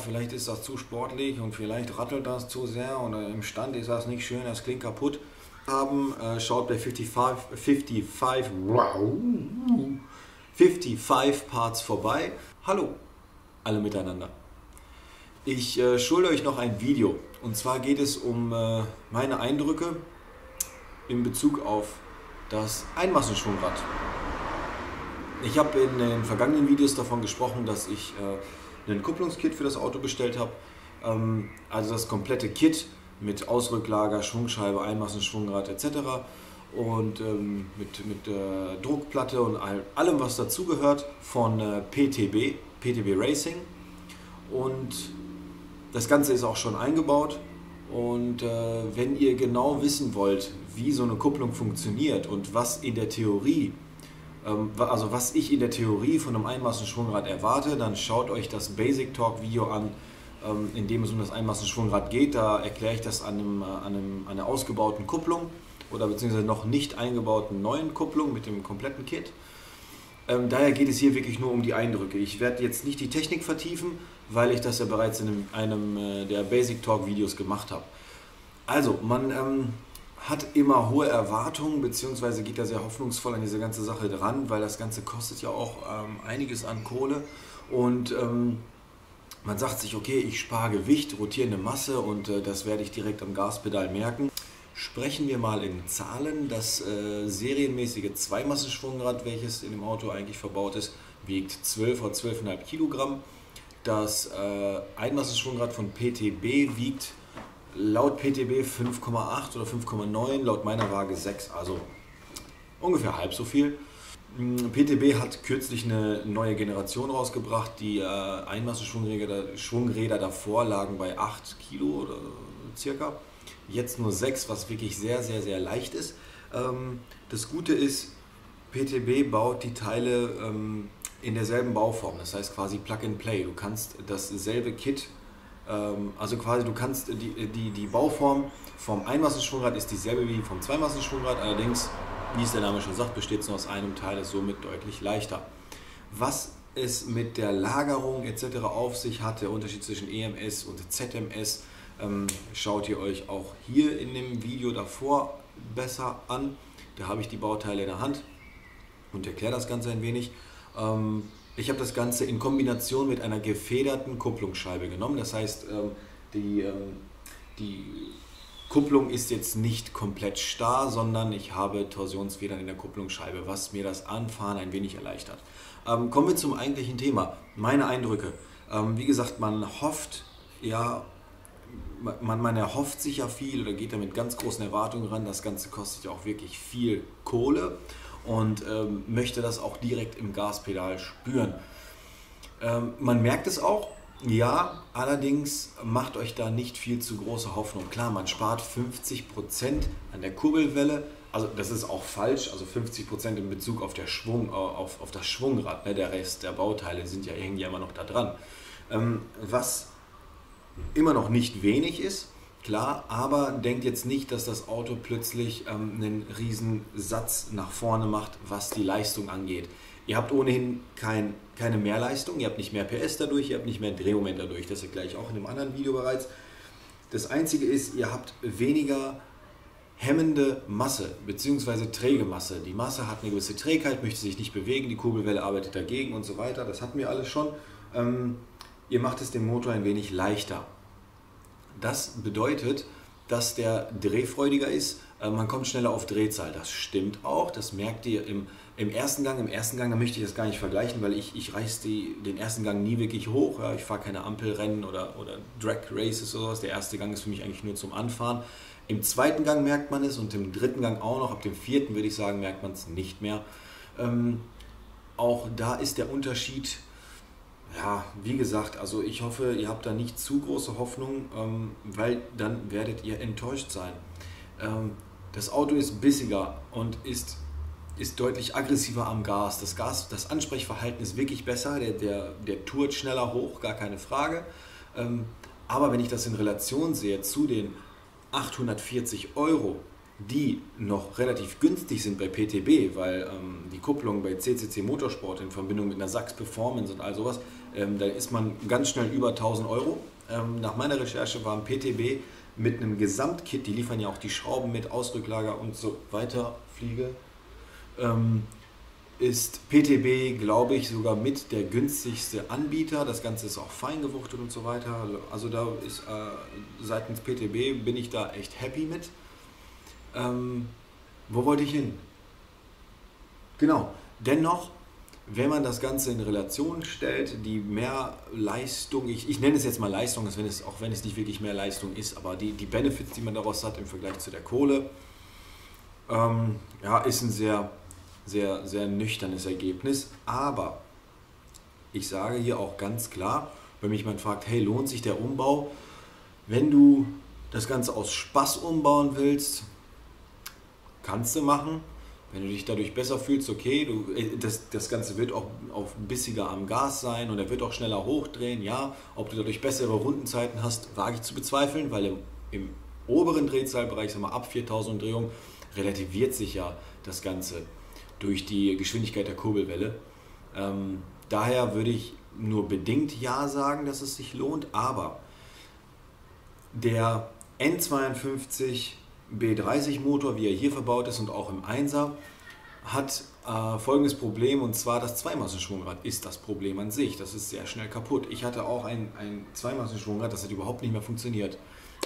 vielleicht ist das zu sportlich und vielleicht rattelt das zu sehr und im Stand ist das nicht schön, das klingt kaputt. Haben, äh, schaut bei 55, 55, wow, 55 Parts vorbei. Hallo, alle miteinander. Ich äh, schulde euch noch ein Video und zwar geht es um äh, meine Eindrücke in Bezug auf das Einmassenschwungrad. Ich habe in den vergangenen Videos davon gesprochen, dass ich äh, ein Kupplungskit für das Auto bestellt habe. Ähm, also das komplette Kit mit Ausrücklager, Schwungscheibe, Einmassenschwungrad etc. Und ähm, mit, mit äh, Druckplatte und all, allem, was dazugehört von äh, PTB, PTB Racing. Und das Ganze ist auch schon eingebaut. Und äh, wenn ihr genau wissen wollt, wie so eine Kupplung funktioniert und was in der Theorie also was ich in der Theorie von einem Einmassenschwungrad erwarte, dann schaut euch das Basic Talk Video an, ähm, in dem es um das Einmassenschwungrad geht. Da erkläre ich das an, einem, äh, an, einem, einer ausgebauten Kupplung oder beziehungsweise noch nicht eingebauten neuen Kupplung mit dem kompletten Kit. Ähm, daher geht es hier wirklich nur um die Eindrücke. Ich werde jetzt nicht die Technik vertiefen, weil ich das ja bereits in einem, einem äh, der Basic Talk Videos gemacht habe. Also, man ähm, hat immer hohe Erwartungen, beziehungsweise geht da sehr hoffnungsvoll an diese ganze Sache dran, weil das Ganze kostet ja auch ähm, einiges an Kohle. Und ähm, man sagt sich, okay, ich spare Gewicht, rotierende Masse und äh, das werde ich direkt am Gaspedal merken. Sprechen wir mal in Zahlen. Das äh, serienmäßige Zweimassenschwungrad, welches in dem Auto eigentlich verbaut ist, wiegt 12 oder 12,5 Kilogramm. Das äh, Einmassenschwungrad von PTB wiegt laut PTB 5,8 oder 5,9, laut meiner Waage 6, also ungefähr halb so viel. Mm, PTB hat kürzlich eine neue Generation rausgebracht. Die äh, Einmassenschwungräder Schwungräder davor lagen bei 8 Kilo oder circa. Jetzt nur 6, was wirklich sehr, sehr, sehr leicht ist. Ähm, das Gute ist, PTB baut die Teile ähm, in derselben Bauform, das heißt quasi Plug and Play. Du kannst dasselbe Kit also quasi du kannst die, die, die Bauform vom Einmassenschwungrad ist dieselbe wie vom Zweimassenschwungrad, allerdings, wie es der Name schon sagt, besteht es nur aus einem Teil, ist somit deutlich leichter. Was es mit der Lagerung etc. auf sich hat, der Unterschied zwischen EMS und ZMS, ähm, schaut ihr euch auch hier in dem Video davor besser an. Da habe ich die Bauteile in der Hand und erkläre das Ganze ein wenig. Ähm, ich habe das Ganze in Kombination mit einer gefederten Kupplungsscheibe genommen. Das heißt, ähm, die, ähm, die Kupplung ist jetzt nicht komplett starr, sondern ich habe Torsionsfedern in der Kupplungsscheibe, was mir das Anfahren ein wenig erleichtert. Ähm, kommen wir zum eigentlichen Thema. Meine Eindrücke. wie gesagt, man hofft, ja, man, man erhofft sich ja viel oder geht da mit ganz großen Erwartungen ran. Das Ganze kostet ja auch wirklich viel Kohle und ähm, möchte das auch direkt im Gaspedal spüren. Ähm, man merkt es auch, ja, allerdings macht euch da nicht viel zu große Hoffnung. Klar, man spart 50% an der Kurbelwelle, also das ist auch falsch, also 50% in Bezug auf, der Schwung, auf, auf das Schwungrad. Ne? Der Rest der Bauteile sind ja irgendwie immer noch da dran. Ähm, was immer noch nicht wenig ist, Klar, aber denkt jetzt nicht, dass das Auto plötzlich ähm, einen riesen Satz nach vorne macht, was die Leistung angeht. Ihr habt ohnehin kein, keine Mehrleistung, ihr habt nicht mehr PS dadurch, ihr habt nicht mehr Drehmoment dadurch, das ist gleich auch in einem anderen Video bereits. Das Einzige ist, ihr habt weniger hemmende Masse bzw. träge Masse. Die Masse hat eine gewisse Trägheit, möchte sich nicht bewegen, die Kurbelwelle arbeitet dagegen und so weiter. Das hatten wir alles schon. Ähm, ihr macht es dem Motor ein wenig leichter. Das bedeutet, dass der drehfreudiger ist. Äh, man kommt schneller auf Drehzahl. Das stimmt auch. Das merkt ihr im, im ersten Gang. Im ersten Gang, da möchte ich das gar nicht vergleichen, weil ich, ich reiße den ersten Gang nie wirklich hoch. Ja, ich fahre keine Ampelrennen oder, oder Drag Races oder sowas. Der erste Gang ist für mich eigentlich nur zum Anfahren. Im zweiten Gang merkt man es und im dritten Gang auch noch. Ab dem vierten würde ich sagen, merkt man es nicht mehr. Ähm, auch da ist der Unterschied ja, wie gesagt, also ich hoffe, ihr habt da nicht zu große Hoffnung, ähm, weil dann werdet ihr enttäuscht sein. Ähm, das Auto ist bissiger und ist, ist deutlich aggressiver am Gas. Das Gas, das Ansprechverhalten ist wirklich besser, der, der, der tourt schneller hoch, gar keine Frage. Ähm, aber wenn ich das in Relation sehe zu den 840 Euro, die noch relativ günstig sind bei PTB, weil ähm, die Kupplung bei CCC Motorsport in Verbindung mit einer Sachs Performance und all sowas, ähm, da ist man ganz schnell über 1000 Euro. Ähm, nach meiner Recherche waren PTB mit einem Gesamtkit, die liefern ja auch die Schrauben mit, Ausrücklager und so weiter, Fliege, ähm, ist PTB, glaube ich, sogar mit der günstigste Anbieter. Das Ganze ist auch fein gewuchtet und so weiter. Also da ist äh, seitens PTB bin ich da echt happy mit. Ähm, wo wollte ich hin? Genau. Dennoch, wenn man das Ganze in Relation stellt, die mehr Leistung, ich, ich nenne es jetzt mal Leistung, wenn es, auch wenn es nicht wirklich mehr Leistung ist, aber die, die Benefits, die man daraus hat im Vergleich zu der Kohle, ähm, ja, ist ein sehr sehr, sehr nüchternes Ergebnis. Aber ich sage hier auch ganz klar, wenn mich jemand fragt, hey, lohnt sich der Umbau? Wenn du das Ganze aus Spaß umbauen willst, kannst du machen. Wenn du dich dadurch besser fühlst, okay, du, äh, das, das Ganze wird auch, auch bissiger am Gas sein und er wird auch schneller hochdrehen, ja. Ob du dadurch bessere Rundenzeiten hast, wage ich zu bezweifeln, weil im, im oberen Drehzahlbereich, sagen wir ab 4000 Umdrehungen, relativiert sich ja das Ganze durch die Geschwindigkeit der Kurbelwelle. Ähm, daher würde ich nur bedingt Ja sagen, dass es sich lohnt, aber der N52 B30 Motor, wie er hier verbaut ist und auch im 1er, hat äh, folgendes Problem und zwar das Zweimassenschwungrad ist das Problem an sich. Das ist sehr schnell kaputt. Ich hatte auch ein, ein Zweimassenschwungrad, das hat überhaupt nicht mehr funktioniert.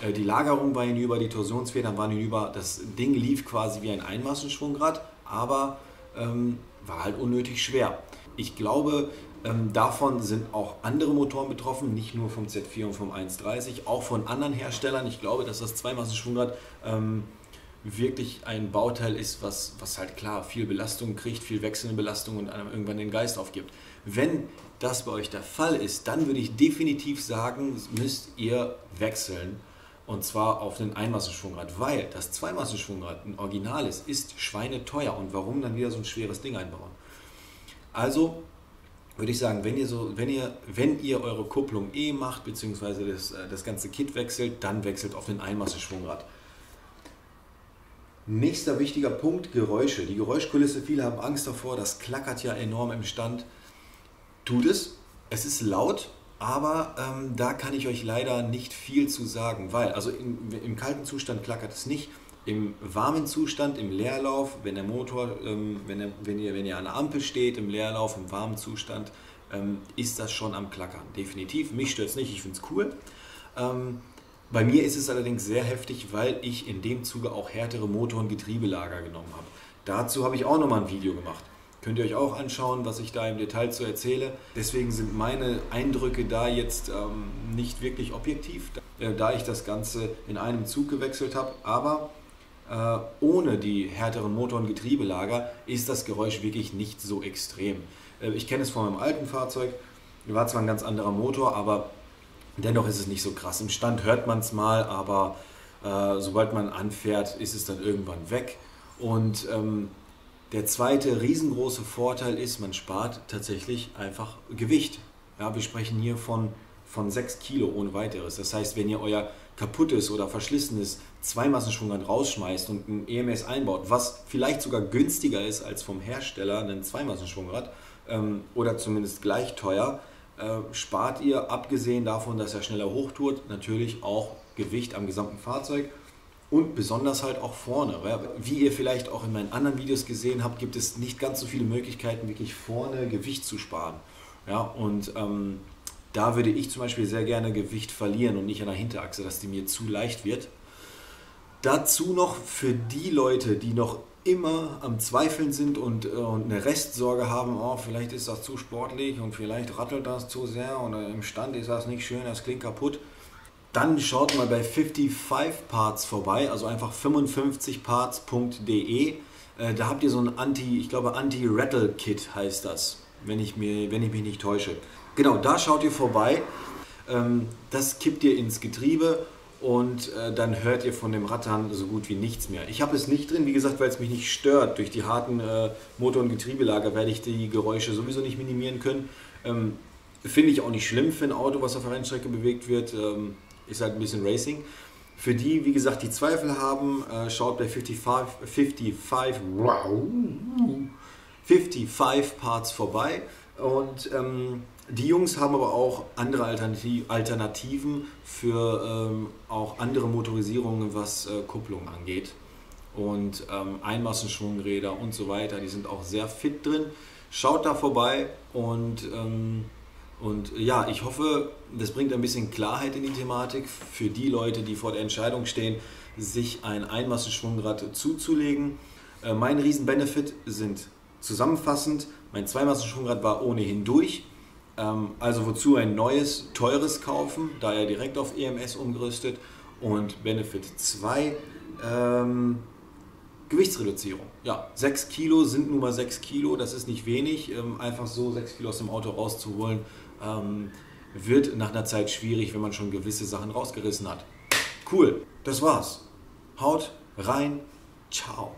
Äh, die Lagerung war hinüber, die Torsionsfedern waren hinüber, das Ding lief quasi wie ein Einmassenschwungrad, aber ähm, war halt unnötig schwer. Ich glaube, ähm, davon sind auch andere Motoren betroffen, nicht nur vom Z4 und vom 130, auch von anderen Herstellern. Ich glaube, dass das Zweimassenschwungrad ähm, wirklich ein Bauteil ist, was, was halt klar viel Belastung kriegt, viel wechselnde Belastung und einem irgendwann den Geist aufgibt. Wenn das bei euch der Fall ist, dann würde ich definitiv sagen, müsst ihr wechseln und zwar auf den Einmassenschwungrad, weil das Zweimassenschwungrad ein Original ist, ist schweineteuer. Und warum dann wieder so ein schweres Ding einbauen? Also würde ich sagen, wenn ihr, so, wenn ihr, wenn ihr eure Kupplung eh macht, beziehungsweise das, äh, das ganze Kit wechselt, dann wechselt auf den Einmassenschwungrad. Nächster wichtiger Punkt, Geräusche. Die Geräuschkulisse, viele haben Angst davor, das klackert ja enorm im Stand. Tut es, es ist laut, aber ähm, da kann ich euch leider nicht viel zu sagen, weil, also im, im kalten Zustand klackert es nicht. Im warmen Zustand, im Leerlauf, wenn der Motor, ähm, wenn, der, wenn, ihr, wenn ihr an der Ampel steht, im Leerlauf, im warmen Zustand, ähm, ist das schon am Klackern. Definitiv. Mich stört es nicht, ich finde es cool. Ähm, bei mir ist es allerdings sehr heftig, weil ich in dem Zuge auch härtere Motor- und Getriebelager genommen habe. Dazu habe ich auch nochmal ein Video gemacht. Könnt ihr euch auch anschauen, was ich da im Detail zu erzähle. Deswegen sind meine Eindrücke da jetzt ähm, nicht wirklich objektiv, äh, da ich das Ganze in einem Zug gewechselt habe. Aber äh, ohne die härteren Motor- und Getriebelager ist das Geräusch wirklich nicht so extrem. Äh, ich kenne es von meinem alten Fahrzeug. War zwar ein ganz anderer Motor, aber dennoch ist es nicht so krass. Im Stand hört man es mal, aber äh, sobald man anfährt, ist es dann irgendwann weg. Und ähm, der zweite riesengroße Vorteil ist, man spart tatsächlich einfach Gewicht. Ja, wir sprechen hier von, von 6 Kilo ohne weiteres. Das heißt, wenn ihr euer kaputtes oder verschlissenes Zweimassenschwungrad rausschmeißt und ein EMS einbaut, was vielleicht sogar günstiger ist als vom Hersteller ein Zweimassenschwungrad ähm, oder zumindest gleich teuer, äh, spart ihr, abgesehen davon, dass er schneller hochtut, natürlich auch Gewicht am gesamten Fahrzeug und besonders halt auch vorne. Wie ihr vielleicht auch in meinen anderen Videos gesehen habt, gibt es nicht ganz so viele Möglichkeiten, wirklich vorne Gewicht zu sparen. Ja, und ähm, da würde ich zum Beispiel sehr gerne Gewicht verlieren und nicht an der Hinterachse, dass die mir zu leicht wird. Dazu noch für die Leute, die noch immer am Zweifeln sind und, äh, und eine Restsorge haben, oh, vielleicht ist das zu sportlich und vielleicht rattelt das zu sehr und im Stand ist das nicht schön, das klingt kaputt dann schaut mal bei 55 Parts vorbei, also einfach 55parts.de. Äh, da habt ihr so ein Anti, ich glaube Anti-Rattle-Kit heißt das, wenn ich, mir, wenn ich mich nicht täusche. Genau, da schaut ihr vorbei. Ähm, das kippt ihr ins Getriebe und äh, dann hört ihr von dem Rattern so gut wie nichts mehr. Ich habe es nicht drin, wie gesagt, weil es mich nicht stört. Durch die harten äh, Motor- und Getriebelager werde ich die Geräusche sowieso nicht minimieren können. Ähm, Finde ich auch nicht schlimm für ein Auto, was auf der Rennstrecke bewegt wird. Ähm, ist halt ein bisschen Racing. Für die, wie gesagt, die Zweifel haben, äh, schaut bei 55, 55, wow, 55 Parts vorbei. Und ähm, die Jungs haben aber auch andere Alternativen für ähm, auch andere Motorisierungen, was äh, Kupplung angeht. Und ähm, Einmassenschwungräder und so weiter, die sind auch sehr fit drin. Schaut da vorbei und, ähm, und ja, ich hoffe, das bringt ein bisschen Klarheit in die Thematik für die Leute, die vor der Entscheidung stehen, sich ein Einmassenschwungrad zuzulegen. Äh, mein Riesenbenefit sind zusammenfassend, mein Zweimassenschwungrad war ohnehin durch ähm, also wozu ein neues, teures kaufen, da er direkt auf EMS umgerüstet. Und Benefit 2, ähm, Gewichtsreduzierung. Ja, 6 Kilo sind nun mal 6 Kilo, das ist nicht wenig. Ähm, einfach so 6 Kilo aus dem Auto rauszuholen, ähm, wird nach einer Zeit schwierig, wenn man schon gewisse Sachen rausgerissen hat. Cool, das war's. Haut rein, ciao.